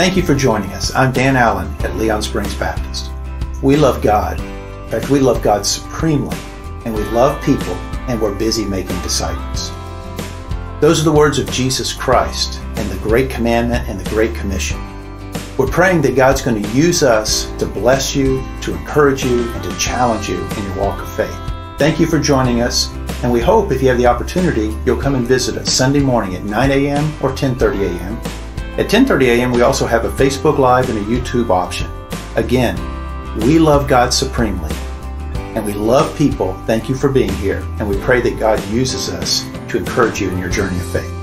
Thank you for joining us. I'm Dan Allen at Leon Springs Baptist. We love God. In fact, we love God supremely, and we love people, and we're busy making disciples. Those are the words of Jesus Christ and the Great Commandment and the Great Commission. We're praying that God's going to use us to bless you, to encourage you, and to challenge you in your walk of faith. Thank you for joining us, and we hope if you have the opportunity, you'll come and visit us Sunday morning at 9 a.m. or 10:30 a.m. At 10:30 a.m., we also have a Facebook Live and a YouTube option. Again, we love God supremely, and we love people. Thank you for being here, and we pray that God uses us to encourage you in your journey of faith.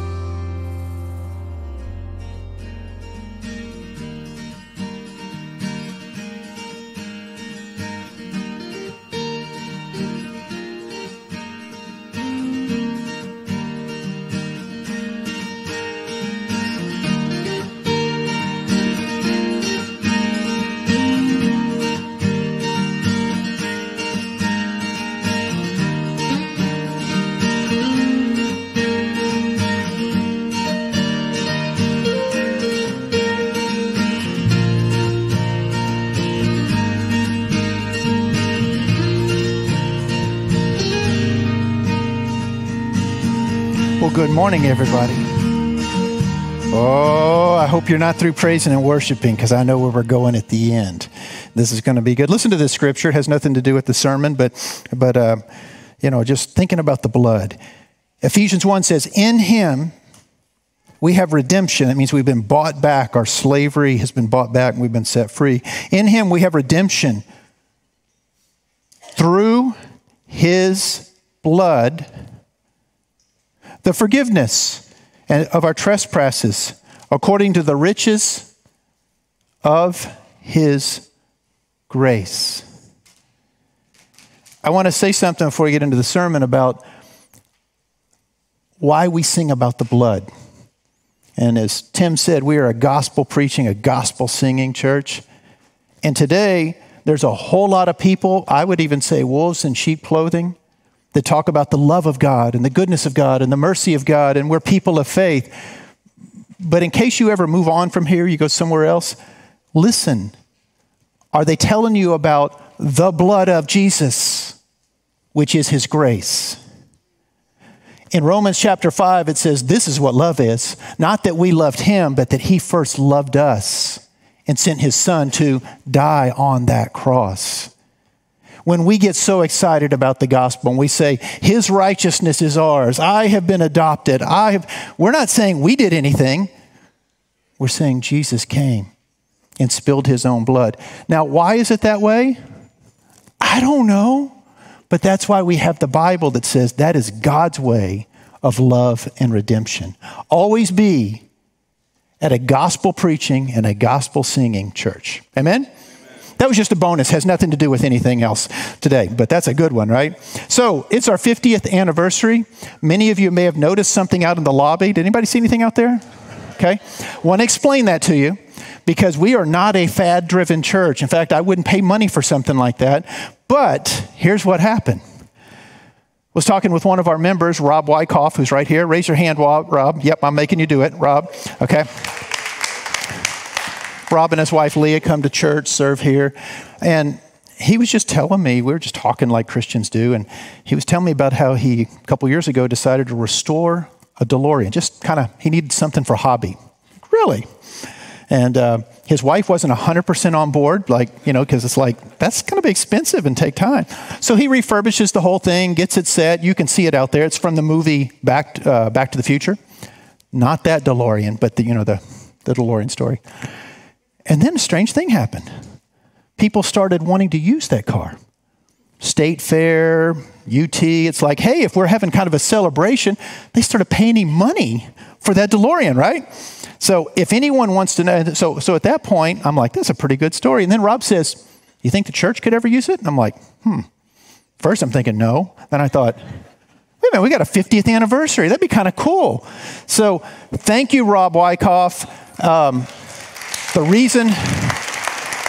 Good morning, everybody. Oh, I hope you're not through praising and worshiping because I know where we're going at the end. This is going to be good. Listen to this scripture. It has nothing to do with the sermon, but, but uh, you know, just thinking about the blood. Ephesians 1 says, In him we have redemption. That means we've been bought back. Our slavery has been bought back and we've been set free. In him we have redemption through his blood the forgiveness of our trespasses according to the riches of his grace. I want to say something before we get into the sermon about why we sing about the blood. And as Tim said, we are a gospel preaching, a gospel singing church. And today, there's a whole lot of people, I would even say wolves in sheep clothing, that talk about the love of God and the goodness of God and the mercy of God, and we're people of faith. But in case you ever move on from here, you go somewhere else, listen. Are they telling you about the blood of Jesus, which is his grace? In Romans chapter 5, it says, This is what love is not that we loved him, but that he first loved us and sent his son to die on that cross when we get so excited about the gospel and we say, His righteousness is ours, I have been adopted, I have, we're not saying we did anything. We're saying Jesus came and spilled his own blood. Now, why is it that way? I don't know. But that's why we have the Bible that says that is God's way of love and redemption. Always be at a gospel preaching and a gospel singing church. Amen? That was just a bonus, has nothing to do with anything else today, but that's a good one, right? So it's our 50th anniversary. Many of you may have noticed something out in the lobby. Did anybody see anything out there? Okay. Want to explain that to you because we are not a fad driven church. In fact, I wouldn't pay money for something like that. But here's what happened. Was talking with one of our members, Rob Wyckoff, who's right here. Raise your hand, Rob. Yep, I'm making you do it, Rob. Okay. Rob and his wife Leah come to church, serve here. And he was just telling me, we were just talking like Christians do, and he was telling me about how he, a couple years ago, decided to restore a DeLorean. Just kind of, he needed something for hobby. Really? And uh, his wife wasn't 100% on board, like, you know, because it's like, that's going to be expensive and take time. So he refurbishes the whole thing, gets it set. You can see it out there. It's from the movie Back, uh, Back to the Future. Not that DeLorean, but the, you know, the, the DeLorean story. And then a strange thing happened. People started wanting to use that car. State Fair, UT, it's like, hey, if we're having kind of a celebration, they started paying money for that DeLorean, right? So if anyone wants to know, so, so at that point, I'm like, that's a pretty good story. And then Rob says, you think the church could ever use it? And I'm like, hmm. First, I'm thinking no. Then I thought, wait a minute, we got a 50th anniversary. That'd be kind of cool. So thank you, Rob Wyckoff. Um, the reason,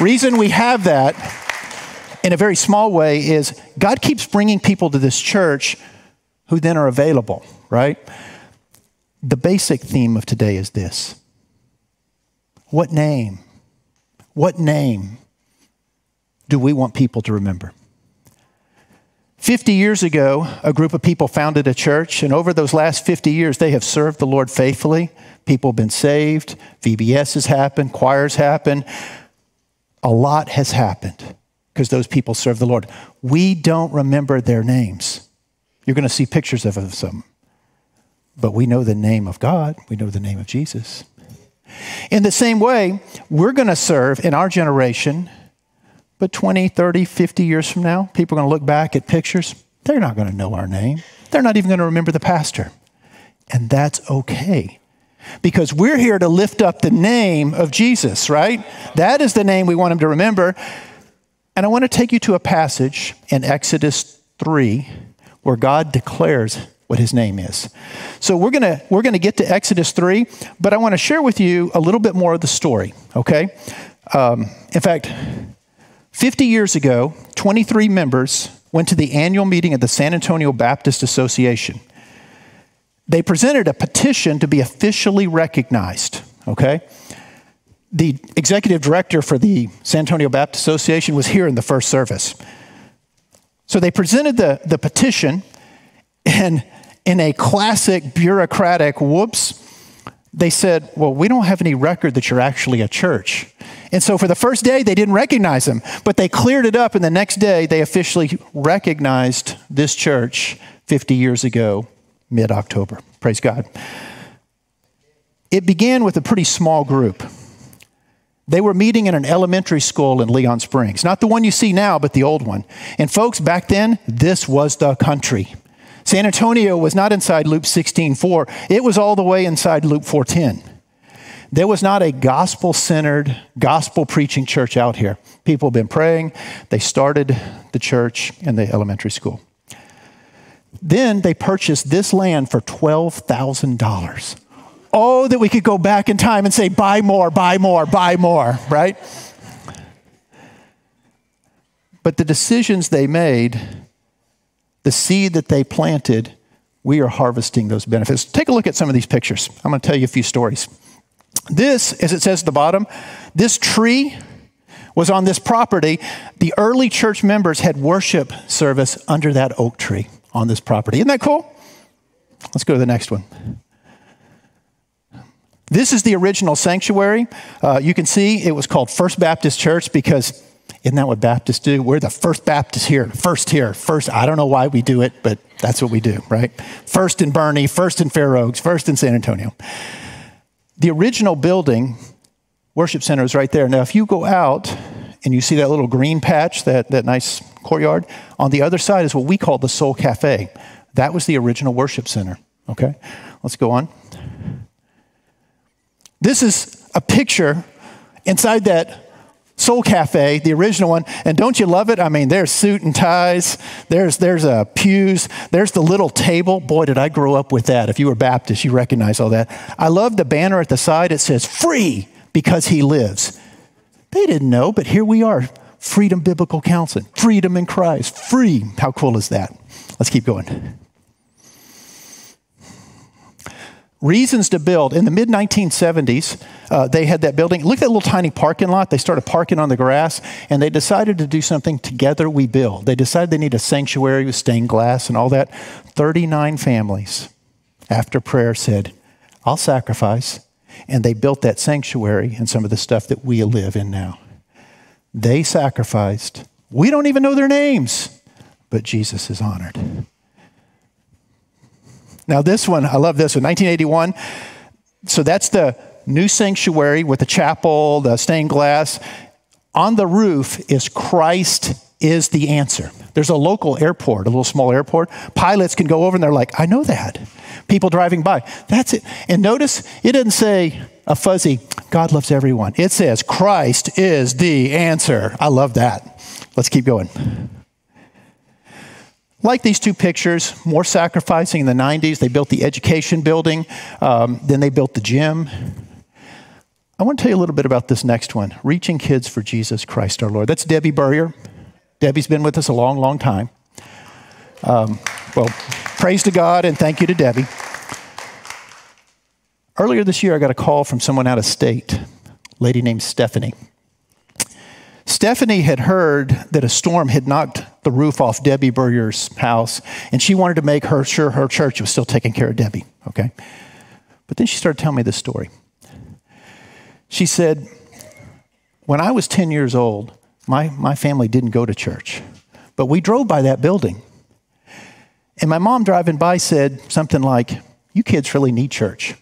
reason we have that in a very small way is God keeps bringing people to this church who then are available, right? The basic theme of today is this What name? What name do we want people to remember? 50 years ago, a group of people founded a church, and over those last 50 years, they have served the Lord faithfully. People have been saved, VBS has happened, choirs happen. A lot has happened because those people serve the Lord. We don't remember their names. You're going to see pictures of some, but we know the name of God, we know the name of Jesus. In the same way, we're going to serve in our generation but 20, 30, 50 years from now, people are going to look back at pictures. They're not going to know our name. They're not even going to remember the pastor. And that's okay. Because we're here to lift up the name of Jesus, right? That is the name we want them to remember. And I want to take you to a passage in Exodus 3 where God declares what his name is. So we're going to we're going to get to Exodus 3, but I want to share with you a little bit more of the story, okay? Um, in fact, 50 years ago, 23 members went to the annual meeting of the San Antonio Baptist Association. They presented a petition to be officially recognized, okay? The executive director for the San Antonio Baptist Association was here in the first service. So they presented the, the petition, and in a classic bureaucratic whoops, they said, Well, we don't have any record that you're actually a church. And so for the first day, they didn't recognize him, but they cleared it up, and the next day, they officially recognized this church 50 years ago, mid October. Praise God. It began with a pretty small group. They were meeting in an elementary school in Leon Springs, not the one you see now, but the old one. And folks, back then, this was the country. San Antonio was not inside Loop 1604, it was all the way inside Loop 410. There was not a gospel centered, gospel preaching church out here. People have been praying. They started the church in the elementary school. Then they purchased this land for $12,000. Oh, that we could go back in time and say, buy more, buy more, buy more, right? But the decisions they made, the seed that they planted, we are harvesting those benefits. Take a look at some of these pictures. I'm going to tell you a few stories. This, as it says at the bottom, this tree was on this property. The early church members had worship service under that oak tree on this property. Isn't that cool? Let's go to the next one. This is the original sanctuary. Uh, you can see it was called First Baptist Church because isn't that what Baptists do? We're the first Baptist here, first here, first. I don't know why we do it, but that's what we do, right? First in Boerne, first in Fair Oaks, first in San Antonio. The original building, worship center, is right there. Now, if you go out and you see that little green patch, that, that nice courtyard, on the other side is what we call the Soul Cafe. That was the original worship center. Okay, let's go on. This is a picture inside that Soul Cafe, the original one. And don't you love it? I mean, there's suit and ties, there's, there's uh, pews, there's the little table. Boy, did I grow up with that. If you were Baptist, you recognize all that. I love the banner at the side. It says, free because he lives. They didn't know, but here we are. Freedom Biblical Counseling, freedom in Christ, free. How cool is that? Let's keep going. Reasons to build. In the mid 1970s, uh, they had that building. Look at that little tiny parking lot. They started parking on the grass, and they decided to do something together we build. They decided they need a sanctuary with stained glass and all that. 39 families, after prayer, said, I'll sacrifice. And they built that sanctuary and some of the stuff that we live in now. They sacrificed. We don't even know their names, but Jesus is honored. Now, this one, I love this one, 1981. So that's the new sanctuary with the chapel, the stained glass. On the roof is Christ is the answer. There's a local airport, a little small airport. Pilots can go over and they're like, I know that. People driving by. That's it. And notice it doesn't say a fuzzy, God loves everyone. It says, Christ is the answer. I love that. Let's keep going. Like these two pictures, more sacrificing in the 90s. They built the education building, um, then they built the gym. I want to tell you a little bit about this next one Reaching Kids for Jesus Christ our Lord. That's Debbie Burrier. Debbie's been with us a long, long time. Um, well, praise to God and thank you to Debbie. Earlier this year, I got a call from someone out of state lady named Stephanie. Stephanie had heard that a storm had knocked the roof off Debbie Burrier's house, and she wanted to make her sure her church was still taking care of Debbie, okay? But then she started telling me this story. She said, When I was 10 years old, my, my family didn't go to church, but we drove by that building. And my mom driving by said something like, You kids really need church.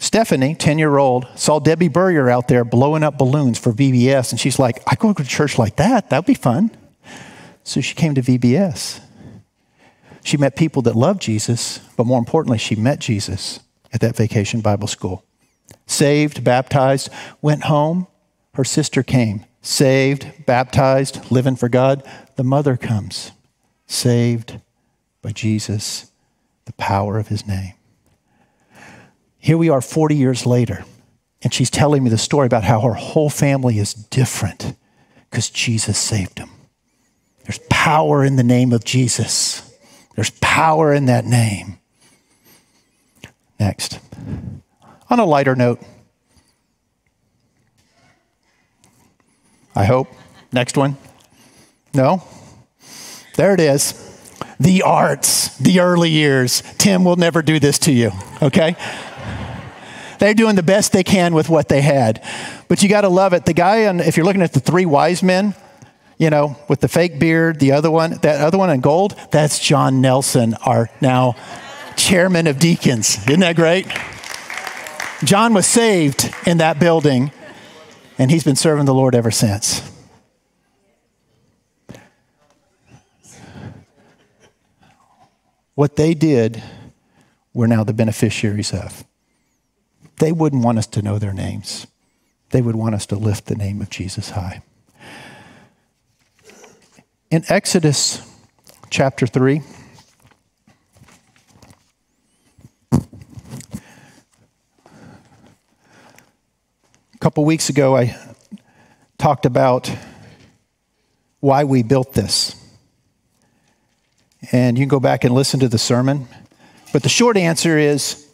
Stephanie, 10 year old, saw Debbie Burrier out there blowing up balloons for VBS, and she's like, I go to church like that. That'd be fun. So she came to VBS. She met people that loved Jesus, but more importantly, she met Jesus at that vacation Bible school. Saved, baptized, went home. Her sister came. Saved, baptized, living for God. The mother comes. Saved by Jesus, the power of his name. Here we are 40 years later, and she's telling me the story about how her whole family is different because Jesus saved them. There's power in the name of Jesus, there's power in that name. Next. On a lighter note, I hope. Next one. No? There it is. The arts, the early years. Tim will never do this to you, okay? They're doing the best they can with what they had. But you got to love it. The guy, and if you're looking at the three wise men, you know, with the fake beard, the other one, that other one in gold, that's John Nelson, our now chairman of deacons. Isn't that great? John was saved in that building, and he's been serving the Lord ever since. What they did, we're now the beneficiaries of. They wouldn't want us to know their names. They would want us to lift the name of Jesus high. In Exodus chapter 3, a couple weeks ago, I talked about why we built this. And you can go back and listen to the sermon. But the short answer is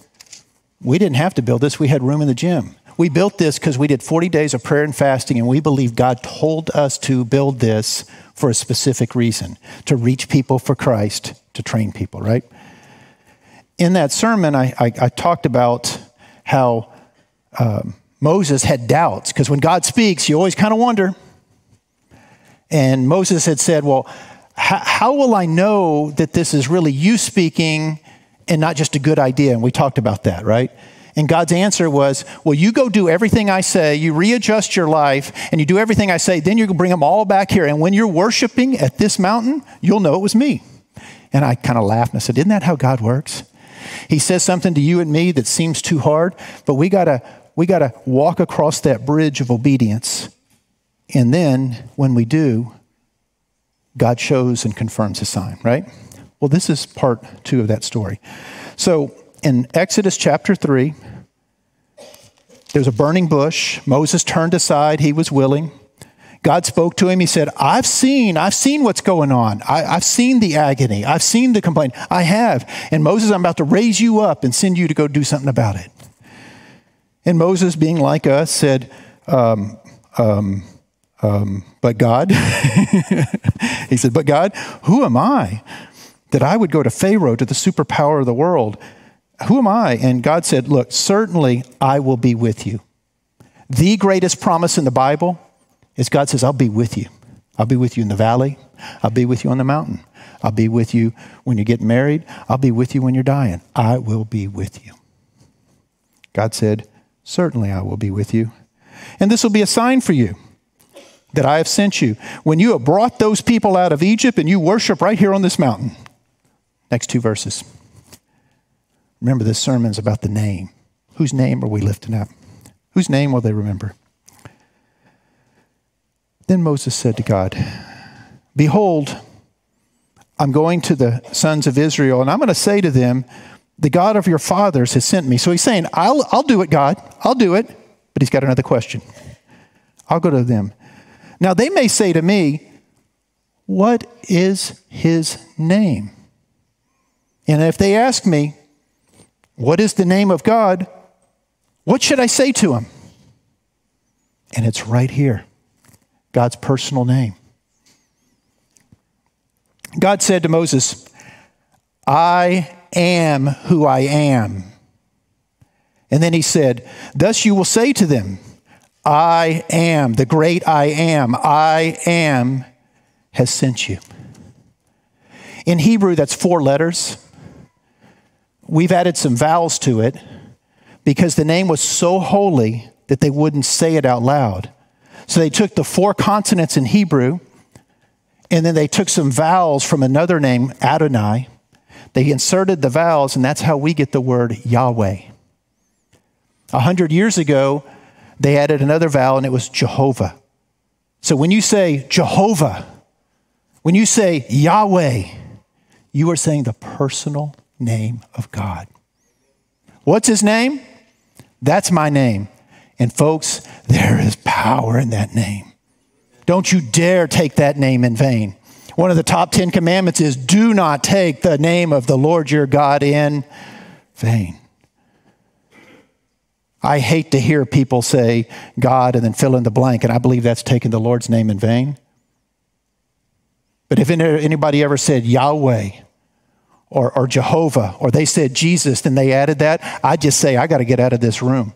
we didn't have to build this, we had room in the gym. We built this because we did 40 days of prayer and fasting, and we believe God told us to build this for a specific reason to reach people for Christ, to train people, right? In that sermon, I, I, I talked about how um, Moses had doubts, because when God speaks, you always kind of wonder. And Moses had said, Well, how will I know that this is really you speaking and not just a good idea. And we talked about that, right? And God's answer was, Well, you go do everything I say, you readjust your life, and you do everything I say, then you bring them all back here. And when you're worshiping at this mountain, you'll know it was me. And I kind of laughed and I said, Isn't that how God works? He says something to you and me that seems too hard, but we gotta we gotta walk across that bridge of obedience. And then when we do, God shows and confirms his sign, right? Well, this is part two of that story. So in Exodus chapter 3, there's a burning bush. Moses turned aside, he was willing. God spoke to him. He said, I've seen, I've seen what's going on. I, have seen the agony. I've seen the complaint. I have. And Moses, I'm about to raise you up and send you to go do something about it. And Moses, being like us, said, um, um, um, But God, he said, But God, who am I that I would go to Pharaoh, to the superpower of the world. Who am I? And God said, Look, certainly I will be with you. The greatest promise in the Bible is God says, I'll be with you. I'll be with you in the valley. I'll be with you on the mountain. I'll be with you when you get married. I'll be with you when you're dying. I will be with you. God said, Certainly I will be with you. And this will be a sign for you that I have sent you. When you have brought those people out of Egypt and you worship right here on this mountain, Next two verses. Remember, this sermon is about the name. Whose name are we lifting up? Whose name will they remember? Then Moses said to God, Behold, I'm going to the sons of Israel, and I'm going to say to them, The God of your fathers has sent me. So he's saying, I'll, I'll do it, God. I'll do it. But he's got another question. I'll go to them. Now, they may say to me, What is his name? And if they ask me, What is the name of God? What should I say to them? And it's right here God's personal name. God said to Moses, I am who I am. And then he said, Thus you will say to them, I am, the great I am, I am has sent you. In Hebrew, that's four letters. We've added some vowels to it because the name was so holy that they wouldn't say it out loud. So they took the four consonants in Hebrew and then they took some vowels from another name, Adonai. They inserted the vowels, and that's how we get the word Yahweh. A hundred years ago, they added another vowel, and it was Jehovah. So when you say Jehovah, when you say Yahweh, you are saying the personal name of God. What's his name? That's my name. And folks, there is power in that name. Don't you dare take that name in vain. One of the top 10 commandments is do not take the name of the Lord your God in vain. I hate to hear people say God and then fill in the blank, and I believe that's taking the Lord's name in vain. But if anybody ever said Yahweh or, or Jehovah, or they said Jesus, then they added that, I just say, I got to get out of this room.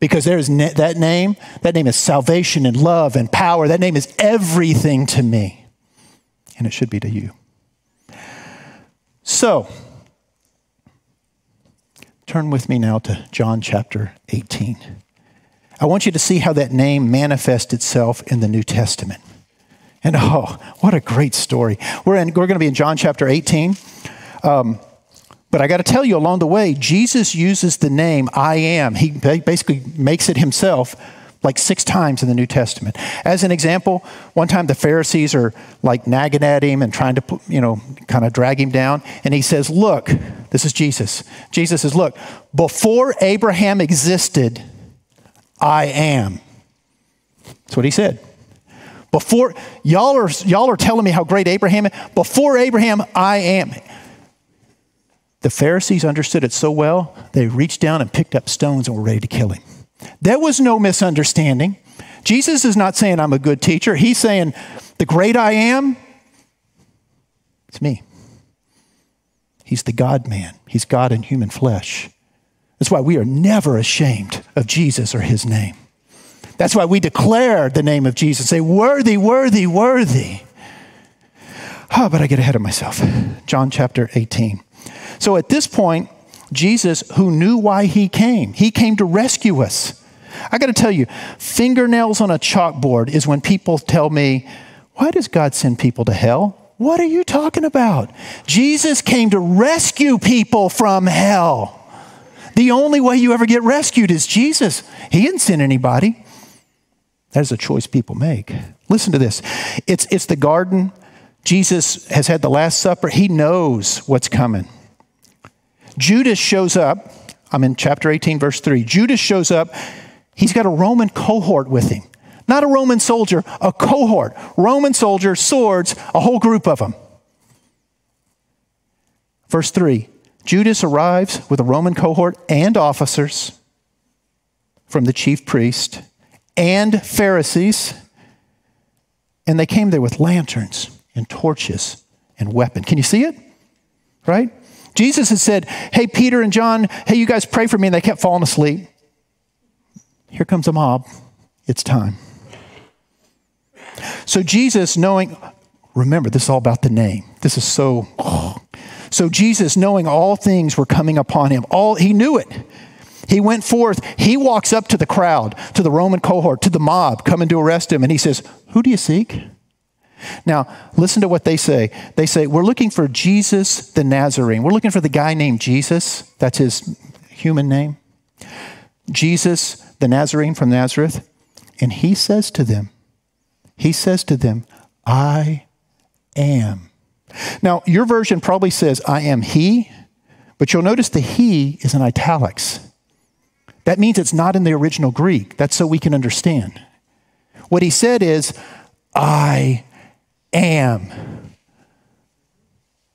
Because there's that name, that name is salvation and love and power. That name is everything to me. And it should be to you. So, turn with me now to John chapter 18. I want you to see how that name manifests itself in the New Testament. And oh, what a great story. We're, in, we're going to be in John chapter 18. Um, but I got to tell you, along the way, Jesus uses the name I am. He basically makes it himself like six times in the New Testament. As an example, one time the Pharisees are like nagging at him and trying to, you know, kind of drag him down. And he says, Look, this is Jesus. Jesus says, Look, before Abraham existed, I am. That's what he said. Before y'all are y'all are telling me how great Abraham is. Before Abraham, I am. The Pharisees understood it so well, they reached down and picked up stones and were ready to kill him. There was no misunderstanding. Jesus is not saying I'm a good teacher. He's saying, the great I am, it's me. He's the God man, He's God in human flesh. That's why we are never ashamed of Jesus or His name. That's why we declare the name of Jesus, say, Worthy, worthy, worthy. Oh, but I get ahead of myself. John chapter 18. So at this point, Jesus, who knew why he came, he came to rescue us. I got to tell you, fingernails on a chalkboard is when people tell me, Why does God send people to hell? What are you talking about? Jesus came to rescue people from hell. The only way you ever get rescued is Jesus. He didn't send anybody. That is a choice people make. Listen to this it's, it's the garden. Jesus has had the Last Supper. He knows what's coming. Judas shows up. I'm in chapter 18, verse 3. Judas shows up. He's got a Roman cohort with him. Not a Roman soldier, a cohort. Roman soldiers, swords, a whole group of them. Verse 3 Judas arrives with a Roman cohort and officers from the chief priest and Pharisees, and they came there with lanterns and torches and weapons. Can you see it? Right? Jesus had said, Hey, Peter and John, hey, you guys pray for me. And they kept falling asleep. Here comes a mob. It's time. So, Jesus, knowing, remember, this is all about the name. This is so. Oh. So, Jesus, knowing all things were coming upon him, all he knew it. He went forth. He walks up to the crowd, to the Roman cohort, to the mob coming to arrest him, and he says, Who do you seek? Now, listen to what they say. They say, We're looking for Jesus the Nazarene. We're looking for the guy named Jesus. That's his human name. Jesus the Nazarene from Nazareth. And he says to them, He says to them, I am. Now, your version probably says, I am he, but you'll notice the he is in italics. That means it's not in the original Greek. That's so we can understand. What he said is, I am.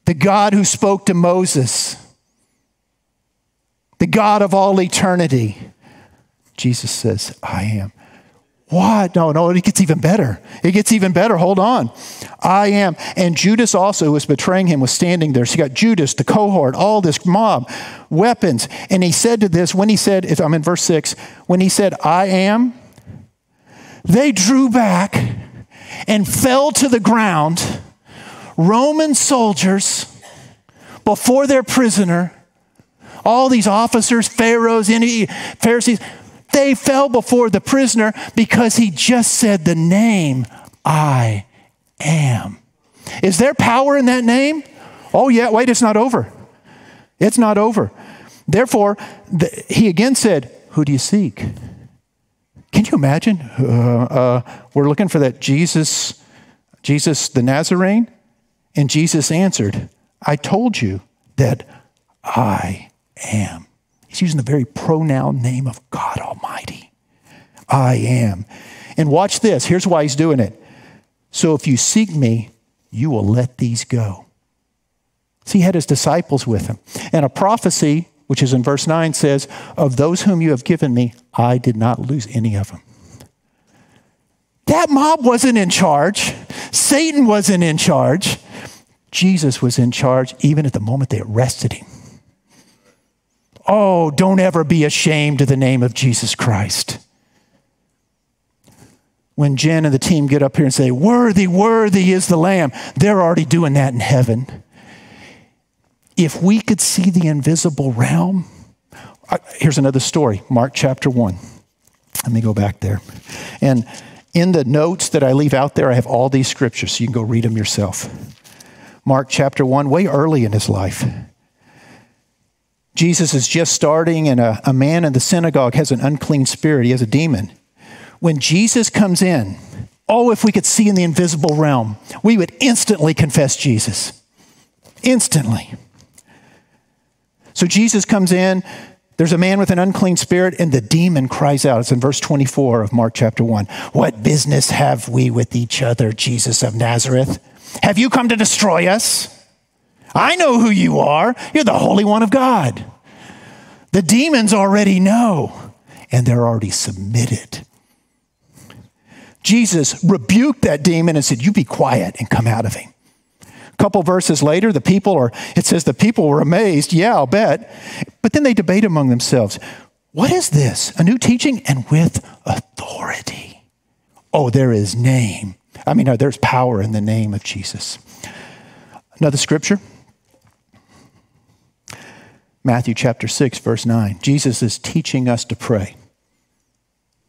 The God who spoke to Moses, the God of all eternity. Jesus says, I am. What? No, no, it gets even better. It gets even better. Hold on. I am. And Judas also, who was betraying him, was standing there. So you got Judas, the cohort, all this mob, weapons. And he said to this, when he said, if I'm in verse 6, when he said, I am, they drew back and fell to the ground. Roman soldiers before their prisoner, all these officers, pharaohs, any Pharisees, they fell before the prisoner because he just said the name, I am. Is there power in that name? Oh, yeah, wait, it's not over. It's not over. Therefore, the, he again said, Who do you seek? Can you imagine? Uh, uh, we're looking for that Jesus, Jesus the Nazarene. And Jesus answered, I told you that I am. He's using the very pronoun name of God Almighty. I am. And watch this. Here's why he's doing it. So if you seek me, you will let these go. See, he had his disciples with him. And a prophecy, which is in verse 9, says, Of those whom you have given me, I did not lose any of them. That mob wasn't in charge. Satan wasn't in charge. Jesus was in charge even at the moment they arrested him. Oh, don't ever be ashamed of the name of Jesus Christ. When Jen and the team get up here and say, Worthy, worthy is the Lamb, they're already doing that in heaven. If we could see the invisible realm, here's another story Mark chapter 1. Let me go back there. And in the notes that I leave out there, I have all these scriptures so you can go read them yourself. Mark chapter 1, way early in his life. Jesus is just starting, and a, a man in the synagogue has an unclean spirit. He has a demon. When Jesus comes in, oh, if we could see in the invisible realm, we would instantly confess Jesus. Instantly. So Jesus comes in, there's a man with an unclean spirit, and the demon cries out. It's in verse 24 of Mark chapter 1. What business have we with each other, Jesus of Nazareth? Have you come to destroy us? I know who you are. You're the Holy One of God. The demons already know, and they're already submitted. Jesus rebuked that demon and said, You be quiet and come out of him. A couple verses later, the people are, it says the people were amazed. Yeah, I'll bet. But then they debate among themselves What is this? A new teaching and with authority. Oh, there is name. I mean, there's power in the name of Jesus. Another scripture Matthew chapter 6, verse 9. Jesus is teaching us to pray.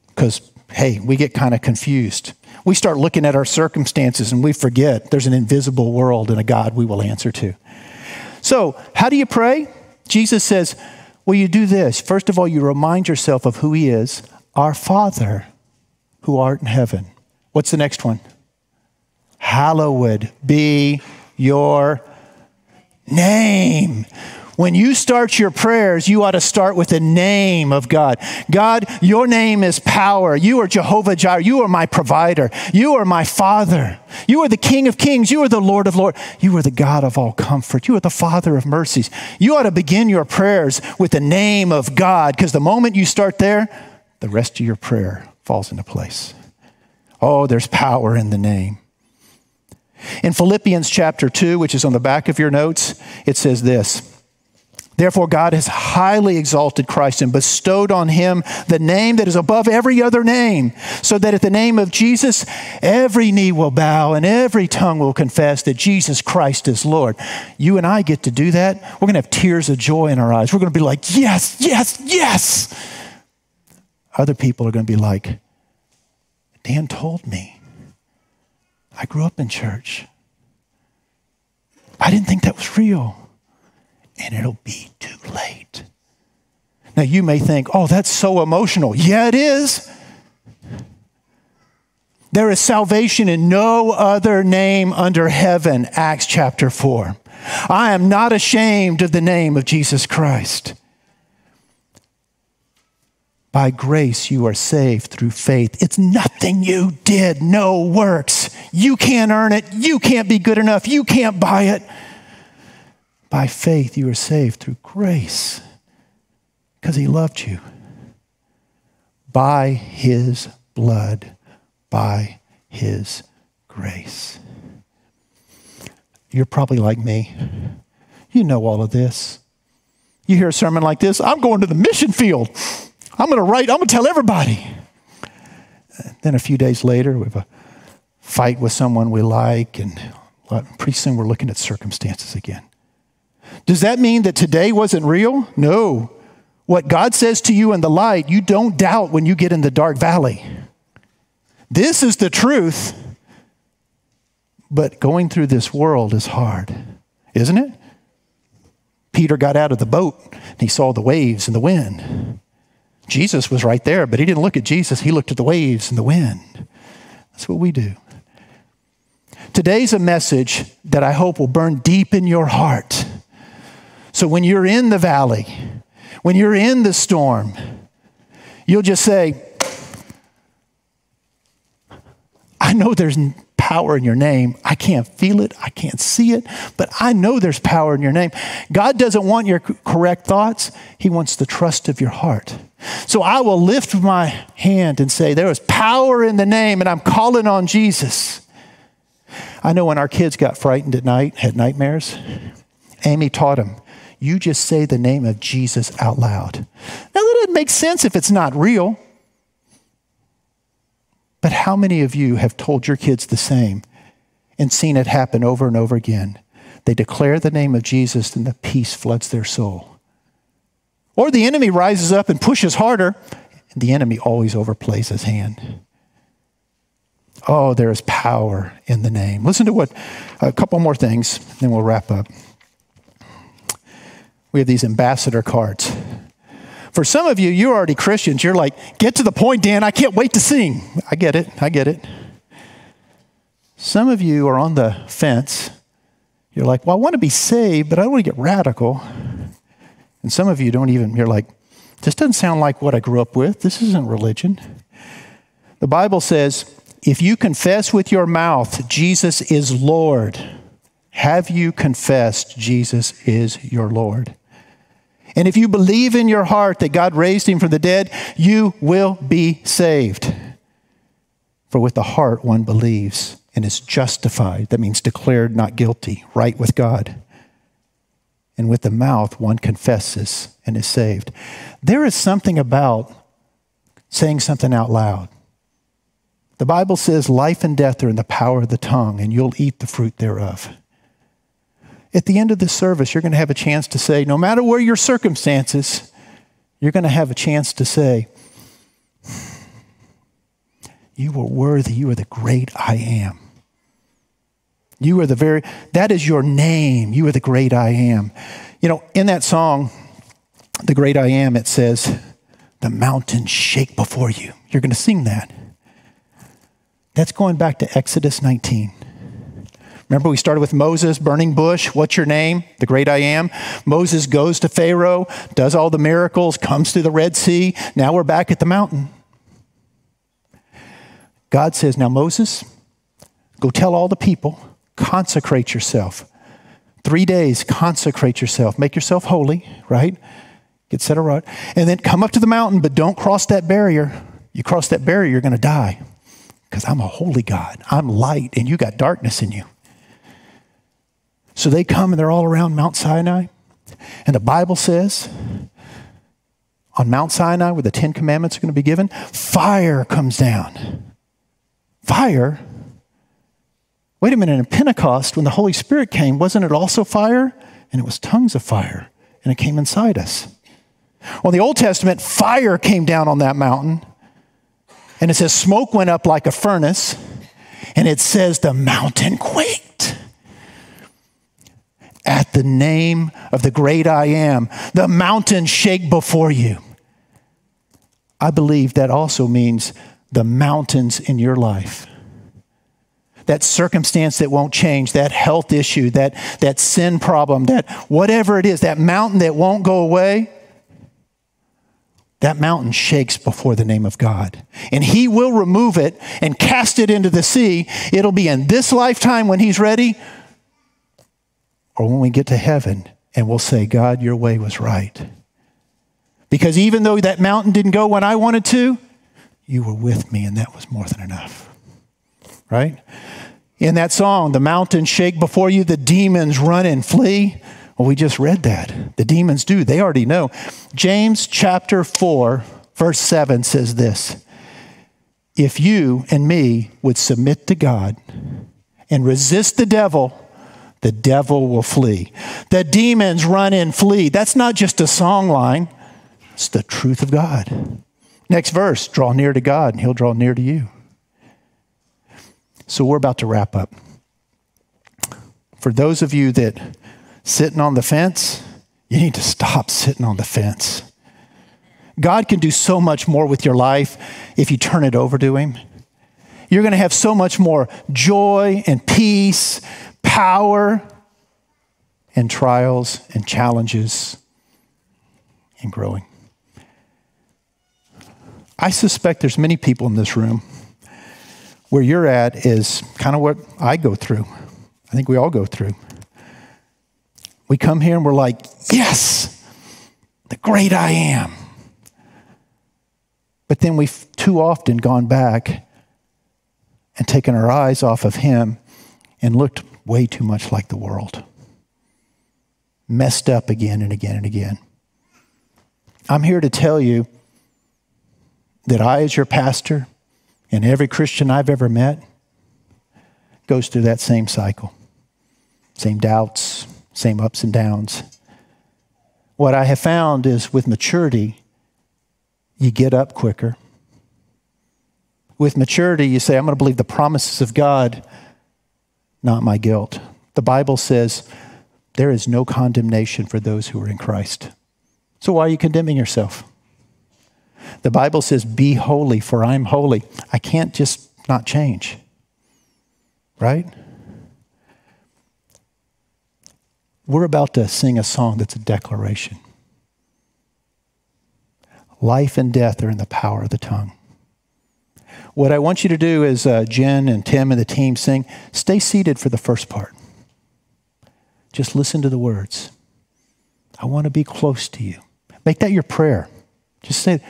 Because, hey, we get kind of confused. We start looking at our circumstances and we forget there's an invisible world and a God we will answer to. So, how do you pray? Jesus says, Well, you do this. First of all, you remind yourself of who He is, our Father who art in heaven. What's the next one? Hallowed be your name. When you start your prayers, you ought to start with the name of God. God, your name is power. You are Jehovah Jireh. You are my provider. You are my Father. You are the King of kings. You are the Lord of lords. You are the God of all comfort. You are the Father of mercies. You ought to begin your prayers with the name of God because the moment you start there, the rest of your prayer falls into place. Oh, there's power in the name. In Philippians chapter 2, which is on the back of your notes, it says this. Therefore, God has highly exalted Christ and bestowed on him the name that is above every other name, so that at the name of Jesus, every knee will bow and every tongue will confess that Jesus Christ is Lord. You and I get to do that. We're going to have tears of joy in our eyes. We're going to be like, yes, yes, yes. Other people are going to be like, Dan told me. I grew up in church. I didn't think that was real and it'll be too late. Now, you may think, oh, that's so emotional. Yeah, it is. There is salvation in no other name under heaven, Acts chapter 4. I am not ashamed of the name of Jesus Christ. By grace, you are saved through faith. It's nothing you did, no works. You can't earn it. You can't be good enough. You can't buy it. By faith, you are saved through grace. Because he loved you. By his blood, by his grace. You're probably like me. You know all of this. You hear a sermon like this, I'm going to the mission field. I'm going to write, I'm going to tell everybody. Then a few days later, we have a fight with someone we like, and pretty soon we're looking at circumstances again. Does that mean that today wasn't real? No. What God says to you in the light, you don't doubt when you get in the dark valley. This is the truth. But going through this world is hard, isn't it? Peter got out of the boat and he saw the waves and the wind. Jesus was right there, but he didn't look at Jesus. He looked at the waves and the wind. That's what we do. Today's a message that I hope will burn deep in your heart. So when you're in the valley, when you're in the storm, you'll just say, I know there's power in your name. I can't feel it, I can't see it, but I know there's power in your name. God doesn't want your correct thoughts, He wants the trust of your heart. So I will lift my hand and say, There is power in the name, and I'm calling on Jesus. I know when our kids got frightened at night, had nightmares, Amy taught them, You just say the name of Jesus out loud. Now, that doesn't make sense if it's not real. But how many of you have told your kids the same and seen it happen over and over again? They declare the name of Jesus and the peace floods their soul. Or the enemy rises up and pushes harder, and the enemy always overplays his hand. Oh, there is power in the name. Listen to what, a couple more things, then we'll wrap up. We have these ambassador cards. For some of you, you're already Christians. You're like, get to the point, Dan. I can't wait to sing. I get it. I get it. Some of you are on the fence. You're like, well, I want to be saved, but I don't want to get radical. And some of you don't even, you're like, this doesn't sound like what I grew up with. This isn't religion. The Bible says, if you confess with your mouth Jesus is Lord, have you confessed Jesus is your Lord? And if you believe in your heart that God raised him from the dead, you will be saved. For with the heart one believes and is justified. That means declared not guilty, right with God. And with the mouth one confesses and is saved. There is something about saying something out loud. The Bible says life and death are in the power of the tongue, and you'll eat the fruit thereof. At the end of this service, you're going to have a chance to say, no matter where your circumstances, you're going to have a chance to say, You are worthy. You are the great I am. You are the very, that is your name. You are the great I am. You know, in that song, The Great I Am, it says, The mountains shake before you. You're going to sing that. That's going back to Exodus 19. Remember, we started with Moses, burning bush. What's your name? The great I am. Moses goes to Pharaoh, does all the miracles, comes through the Red Sea. Now we're back at the mountain. God says, Now, Moses, go tell all the people, consecrate yourself. Three days, consecrate yourself. Make yourself holy, right? Get set a right. And then come up to the mountain, but don't cross that barrier. You cross that barrier, you're going to die. Because I'm a holy God. I'm light, and you got darkness in you. So they come and they're all around Mount Sinai. And the Bible says on Mount Sinai, where the Ten Commandments are going to be given, fire comes down. Fire? Wait a minute, in Pentecost, when the Holy Spirit came, wasn't it also fire? And it was tongues of fire, and it came inside us. Well, in the Old Testament, fire came down on that mountain, and it says smoke went up like a furnace, and it says the mountain quaked the name of the great I am. The mountains shake before you. I believe that also means the mountains in your life. That circumstance that won't change, that health issue, that, that sin problem, that whatever it is, that mountain that won't go away, that mountain shakes before the name of God. And He will remove it and cast it into the sea. It'll be in this lifetime when He's ready, or when we get to heaven and we'll say, God, your way was right. Because even though that mountain didn't go when I wanted to, you were with me, and that was more than enough. Right? In that song, the mountains shake before you, the demons run and flee. Well, we just read that. The demons do, they already know. James chapter 4, verse 7 says this If you and me would submit to God and resist the devil, the devil will flee. The demons run and flee. That's not just a song line, it's the truth of God. Next verse draw near to God, and he'll draw near to you. So we're about to wrap up. For those of you that sitting on the fence, you need to stop sitting on the fence. God can do so much more with your life if you turn it over to Him. You're going to have so much more joy and peace, power, and trials and challenges and growing. I suspect there's many people in this room where you're at is kind of what I go through. I think we all go through. We come here and we're like, yes, the great I am. But then we've too often gone back and taken our eyes off of Him and looked way too much like the world. Messed up again and again and again. I'm here to tell you that I, as your pastor, and every Christian I've ever met goes through that same cycle. Same doubts, same ups and downs. What I have found is with maturity, you get up quicker. With maturity, you say, I'm going to believe the promises of God, not my guilt. The Bible says there is no condemnation for those who are in Christ. So why are you condemning yourself? The Bible says, Be holy, for I'm holy. I can't just not change. Right? We're about to sing a song that's a declaration. Life and death are in the power of the tongue. What I want you to do is uh, Jen and Tim and the team sing, stay seated for the first part. Just listen to the words. I want to be close to you. Make that your prayer. Just say,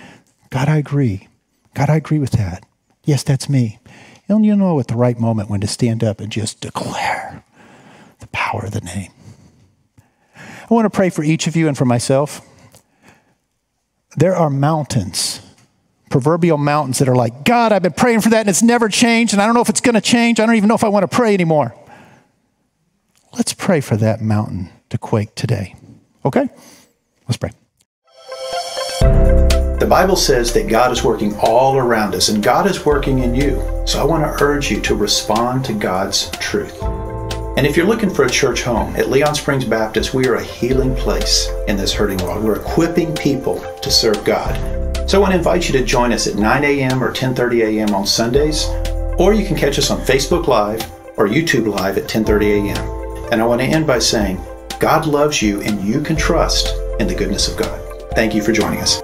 God, I agree. God, I agree with that. Yes, that's me. And you know at the right moment when to stand up and just declare the power of the name. I want to pray for each of you and for myself. There are mountains, proverbial mountains that are like, God, I've been praying for that and it's never changed, and I don't know if it's going to change. I don't even know if I want to pray anymore. Let's pray for that mountain to quake today. Okay? Let's pray. The Bible says that God is working all around us and God is working in you. So I want to urge you to respond to God's truth. And if you're looking for a church home, at Leon Springs Baptist, we are a healing place in this hurting world. We're equipping people to serve God. So I want to invite you to join us at 9 a.m. or 10:30 a.m. on Sundays, or you can catch us on Facebook Live or YouTube Live at 10:30 a.m. And I want to end by saying, God loves you and you can trust in the goodness of God. Thank you for joining us.